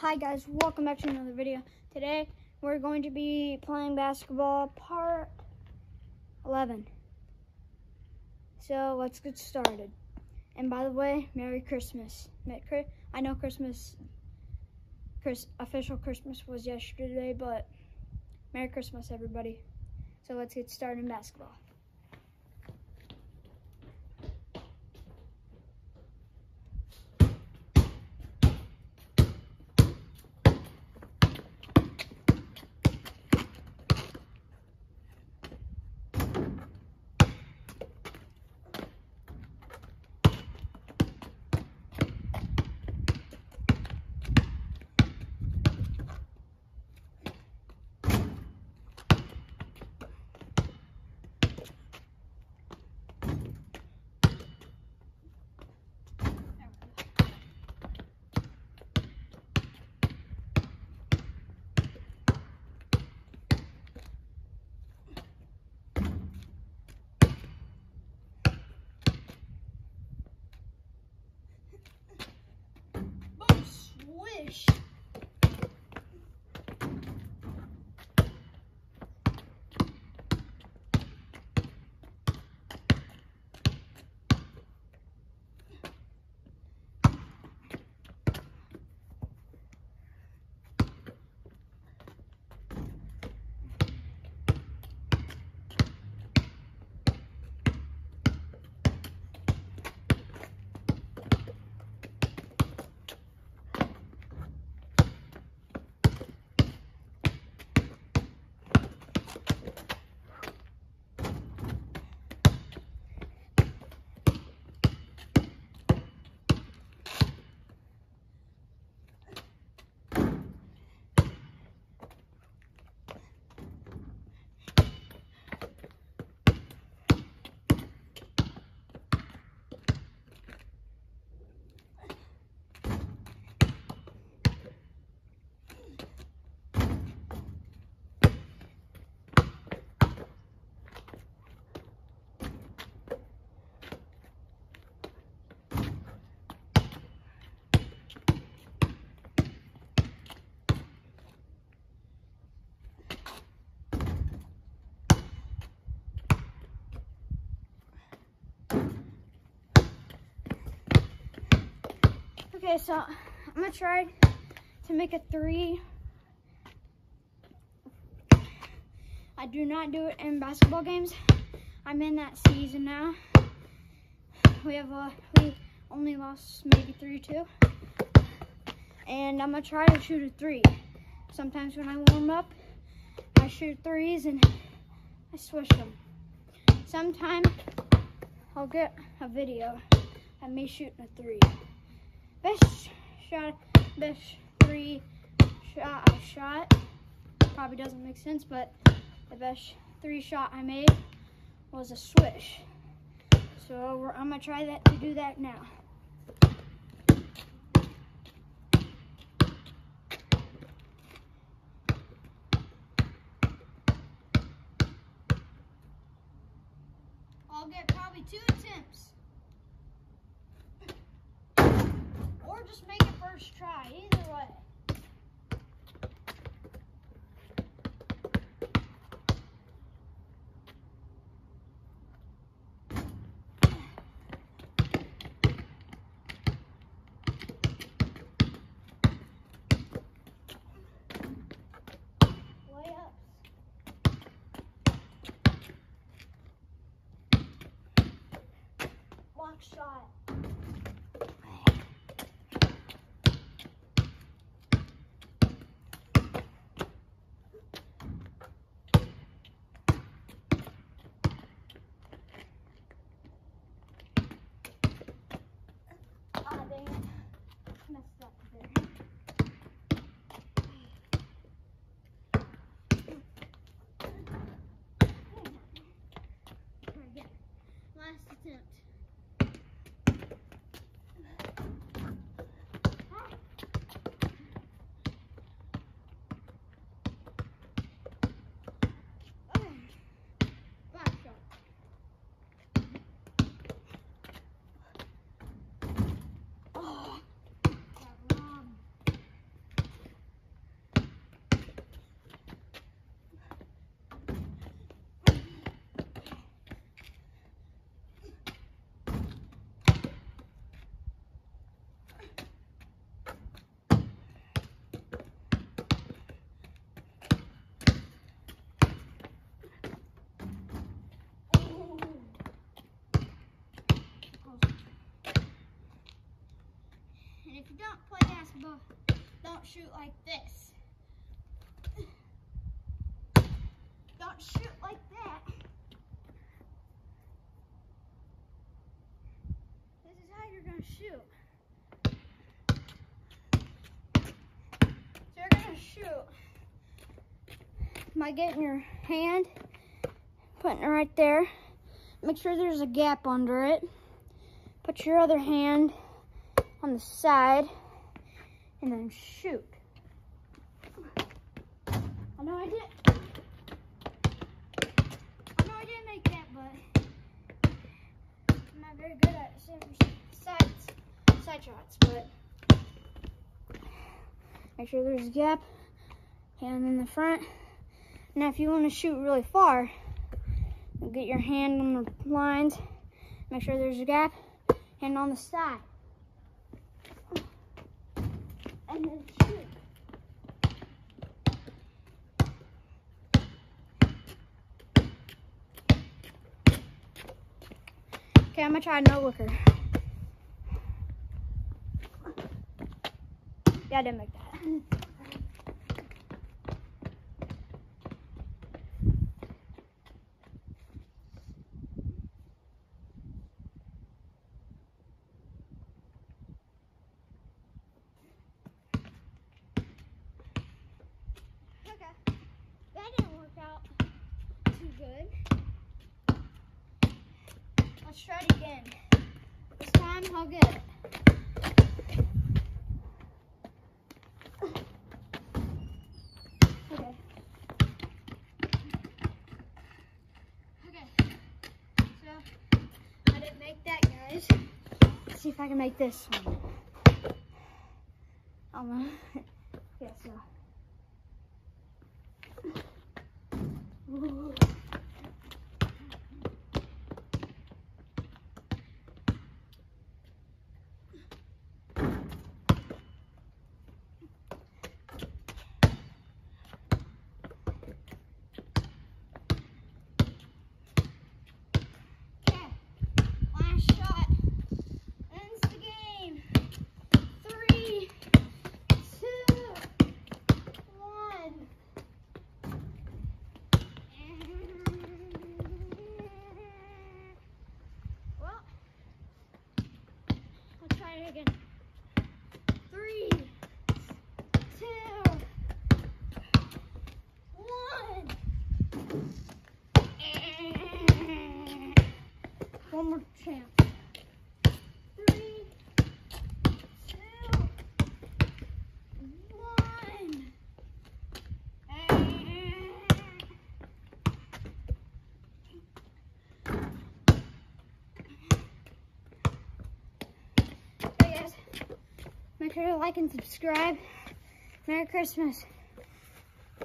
Hi guys, welcome back to another video. Today we're going to be playing basketball part 11. So let's get started. And by the way, Merry Christmas. I know Christmas, Chris, official Christmas was yesterday, but Merry Christmas everybody. So let's get started in basketball. Okay, so I'm gonna try to make a three. I do not do it in basketball games. I'm in that season now. We have a, we only lost maybe three two. And I'm gonna try to shoot a three. Sometimes when I warm up, I shoot threes and I swish them. Sometime I'll get a video of me shooting a three best shot, best three shot I uh, shot. Probably doesn't make sense, but the best three shot I made was a swish. So I'm gonna try that to do that now. I'll get probably two attempts. just make it first try, either way. Shot. Basketball, don't shoot like this. Don't shoot like that. This is how you're gonna shoot. So you're gonna shoot by getting your hand, putting it right there. Make sure there's a gap under it. Put your other hand on the side and then shoot. I know I did. I know I didn't make that, but I'm not very good at side, side shots, but make sure there's a gap. Hand in the front. Now if you want to shoot really far, get your hand on the lines, make sure there's a gap, hand on the side. Okay, I'm gonna try no looker. Yeah, I didn't make that. Okay. That didn't work out too good. Let's try it again. This time I'll get it. Okay. Okay. So I didn't make that guys. Let's see if I can make this one. Um, yeah, so. Ooh. Okay, last shot ends the game. Three, two, one. Well, let's try it again. Three, two, one. One more chance. Hey guys, make sure to like and subscribe. Merry Christmas.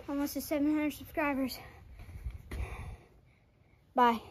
Almost to 700 subscribers. Bye.